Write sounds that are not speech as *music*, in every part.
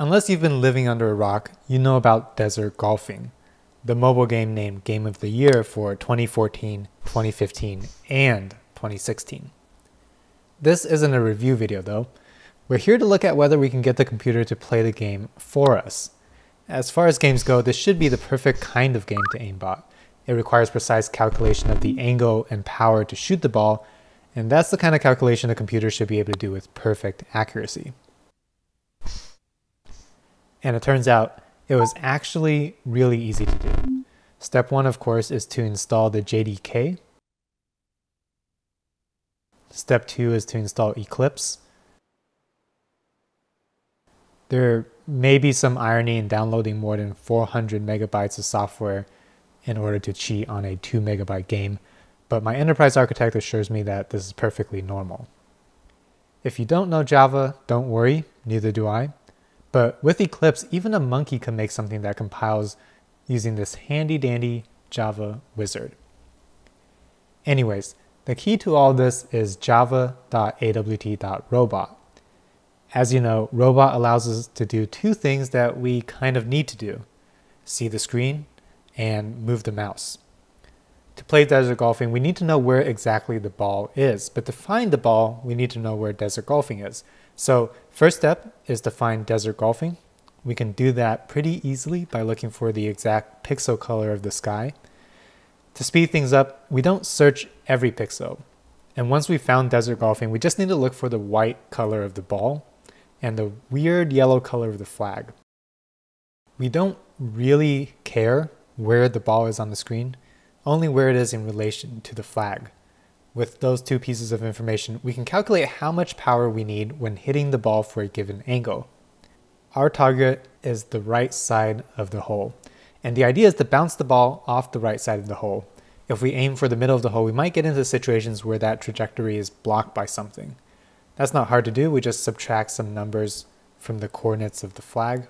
Unless you've been living under a rock, you know about Desert Golfing, the mobile game named Game of the Year for 2014, 2015, and 2016. This isn't a review video though. We're here to look at whether we can get the computer to play the game for us. As far as games go, this should be the perfect kind of game to aimbot. It requires precise calculation of the angle and power to shoot the ball, and that's the kind of calculation a computer should be able to do with perfect accuracy. And it turns out it was actually really easy to do. Step one, of course, is to install the JDK. Step two is to install Eclipse. There may be some irony in downloading more than 400 megabytes of software in order to cheat on a 2 megabyte game, but my enterprise architect assures me that this is perfectly normal. If you don't know Java, don't worry, neither do I. But with Eclipse, even a monkey can make something that compiles using this handy dandy Java wizard. Anyways, the key to all this is java.awt.robot. As you know, robot allows us to do two things that we kind of need to do. See the screen and move the mouse. To play desert golfing, we need to know where exactly the ball is, but to find the ball, we need to know where desert golfing is. So first step is to find desert golfing. We can do that pretty easily by looking for the exact pixel color of the sky. To speed things up, we don't search every pixel. And once we've found desert golfing, we just need to look for the white color of the ball and the weird yellow color of the flag. We don't really care where the ball is on the screen, only where it is in relation to the flag. With those two pieces of information, we can calculate how much power we need when hitting the ball for a given angle. Our target is the right side of the hole, and the idea is to bounce the ball off the right side of the hole. If we aim for the middle of the hole, we might get into situations where that trajectory is blocked by something. That's not hard to do, we just subtract some numbers from the coordinates of the flag.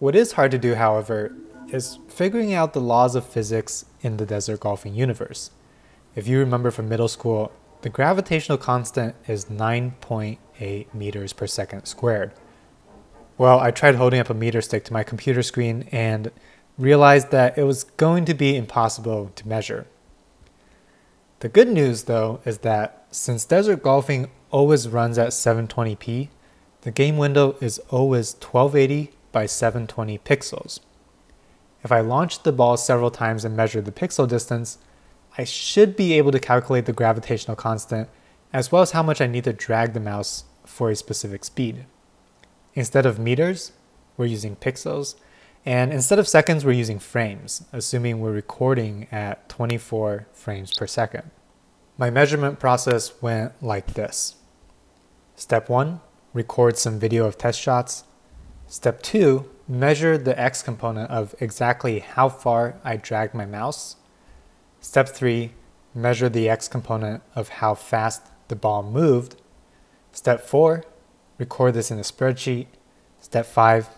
What is hard to do, however, is figuring out the laws of physics in the desert golfing universe. If you remember from middle school, the gravitational constant is 9.8 meters per second squared. Well, I tried holding up a meter stick to my computer screen and realized that it was going to be impossible to measure. The good news though is that since desert golfing always runs at 720p, the game window is always 1280 by 720 pixels. If I launch the ball several times and measure the pixel distance, I should be able to calculate the gravitational constant as well as how much I need to drag the mouse for a specific speed. Instead of meters, we're using pixels, and instead of seconds, we're using frames, assuming we're recording at 24 frames per second. My measurement process went like this. Step one, record some video of test shots. Step two, measure the x component of exactly how far I dragged my mouse. Step three, measure the x component of how fast the ball moved. Step four, record this in a spreadsheet. Step five,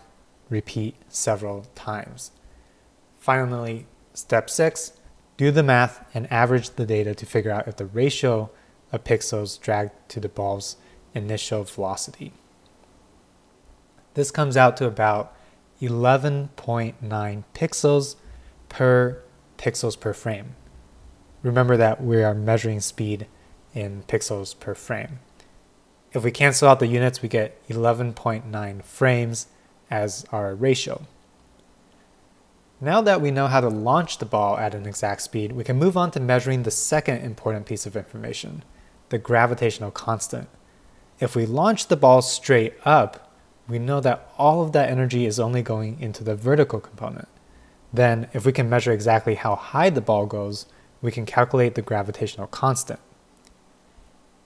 repeat several times. Finally, step six, do the math and average the data to figure out if the ratio of pixels dragged to the ball's initial velocity. This comes out to about 11.9 pixels per pixels per frame. Remember that we are measuring speed in pixels per frame. If we cancel out the units, we get 11.9 frames as our ratio. Now that we know how to launch the ball at an exact speed, we can move on to measuring the second important piece of information, the gravitational constant. If we launch the ball straight up, we know that all of that energy is only going into the vertical component. Then, if we can measure exactly how high the ball goes, we can calculate the gravitational constant.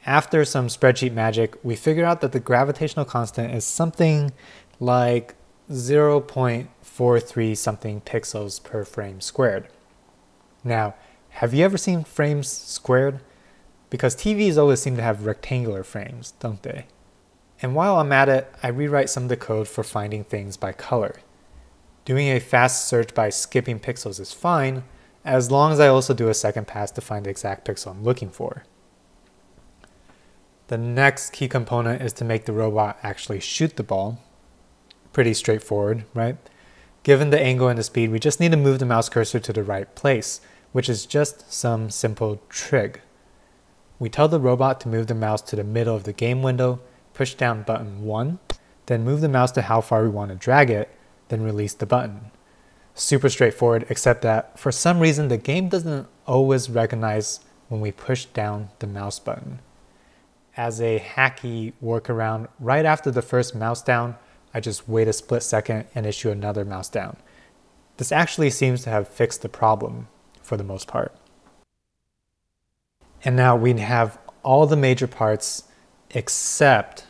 After some spreadsheet magic, we figure out that the gravitational constant is something like 0.43 something pixels per frame squared. Now, have you ever seen frames squared? Because TVs always seem to have rectangular frames, don't they? And while I'm at it, I rewrite some of the code for finding things by color. Doing a fast search by skipping pixels is fine, as long as I also do a second pass to find the exact pixel I'm looking for. The next key component is to make the robot actually shoot the ball. pretty straightforward, right? Given the angle and the speed, we just need to move the mouse cursor to the right place, which is just some simple trig. We tell the robot to move the mouse to the middle of the game window, push down button 1, then move the mouse to how far we want to drag it, then release the button. Super straightforward, except that for some reason the game doesn't always recognize when we push down the mouse button. As a hacky workaround, right after the first mouse down, I just wait a split second and issue another mouse down. This actually seems to have fixed the problem for the most part. And now we have all the major parts except,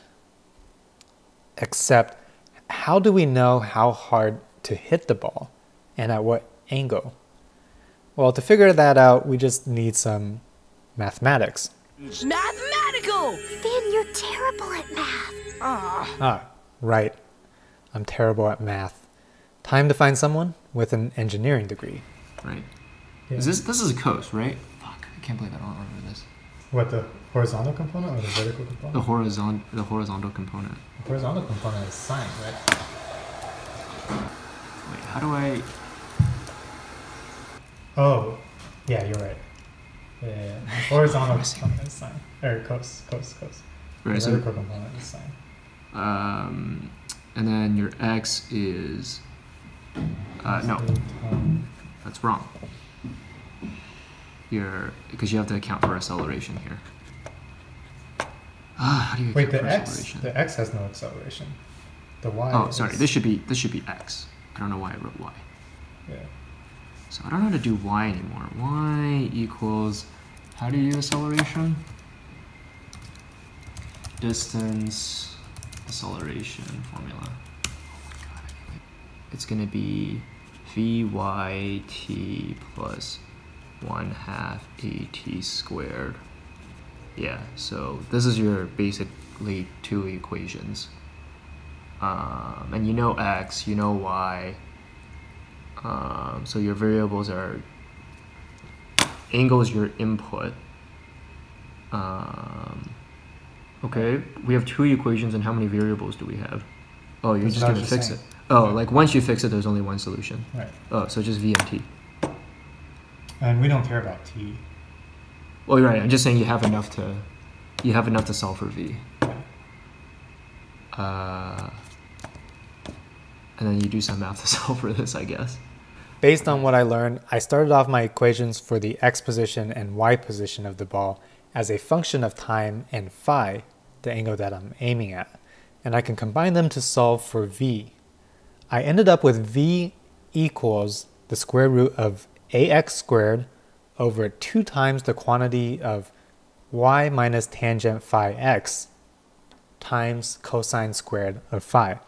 except how do we know how hard to hit the ball and at what angle? Well, to figure that out, we just need some mathematics. Mathematical! Finn, you're terrible at math. Ah. Ah, right. I'm terrible at math. Time to find someone with an engineering degree. Right. Is this this is a coast, right? Fuck, I can't believe I don't remember this. What, the horizontal component or the vertical component? The horizontal the horizontal component. The horizontal component is sine, right? Wait, how do I? Oh, yeah, you're right. Yeah, yeah, yeah. Horizontal component is sine. Or cos, cos, cos. Right. So vertical component is sine. um, and then your x is. Uh, no, Um, that's wrong. Your because you have to account for acceleration here. Ah, how do you Wait, the x, the x has no acceleration. The y. oh, sorry. is- This should be this should be x. I don't know why I wrote y. Yeah. So I don't know how to do y anymore. y equals, how do you do acceleration? Distance, acceleration formula. It's gonna be vyt plus 1 half at squared. Yeah, so this is your basically two equations. Um, and you know x, you know y, um, so your variables are angles your input. Um, okay, we have two equations, and how many variables do we have? Oh, you're just gonna fix saying. it. Oh, like once you fix it, there's only one solution. Right. Oh, so just v and t. And we don't care about t. Well, you're right. I'm just saying you have enough to, you have enough to solve for v. Uh, and then you do some math to *laughs* solve for this, I guess. Based on what I learned, I started off my equations for the x position and y position of the ball as a function of time and phi, the angle that I'm aiming at, and I can combine them to solve for v. I ended up with v equals the square root of ax squared over 2 times the quantity of y minus tangent phi x times cosine squared of phi.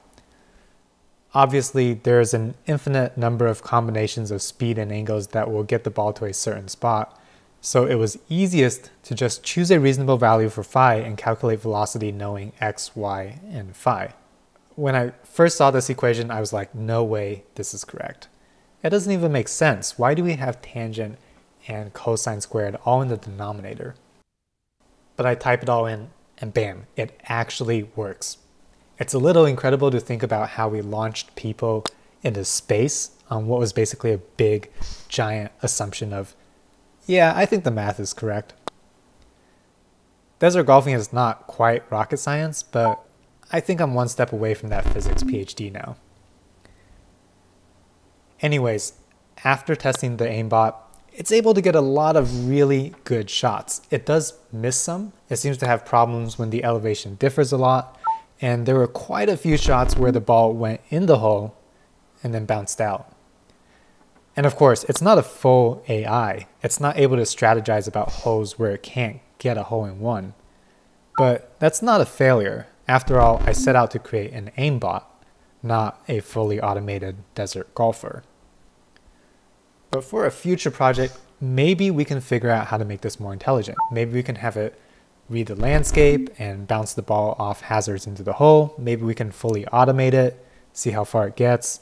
Obviously, there's an infinite number of combinations of speed and angles that will get the ball to a certain spot, so it was easiest to just choose a reasonable value for phi and calculate velocity knowing x, y, and phi. When I first saw this equation, I was like, no way this is correct. It doesn't even make sense. Why do we have tangent and cosine squared all in the denominator? But I type it all in, and bam, it actually works. It's a little incredible to think about how we launched people into space on what was basically a big, giant assumption of, yeah, I think the math is correct. Desert golfing is not quite rocket science, but I think I'm one step away from that physics PhD now. Anyways, after testing the aimbot, it's able to get a lot of really good shots. It does miss some. It seems to have problems when the elevation differs a lot, and there were quite a few shots where the ball went in the hole and then bounced out. And of course, it's not a full AI. It's not able to strategize about holes where it can't get a hole in one. But that's not a failure. After all, I set out to create an aimbot, not a fully automated desert golfer. But for a future project, maybe we can figure out how to make this more intelligent. Maybe we can have it read the landscape and bounce the ball off hazards into the hole. Maybe we can fully automate it, see how far it gets.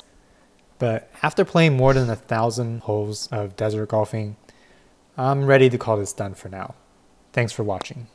But after playing more than a thousand holes of desert golfing, I'm ready to call this done for now. Thanks for watching.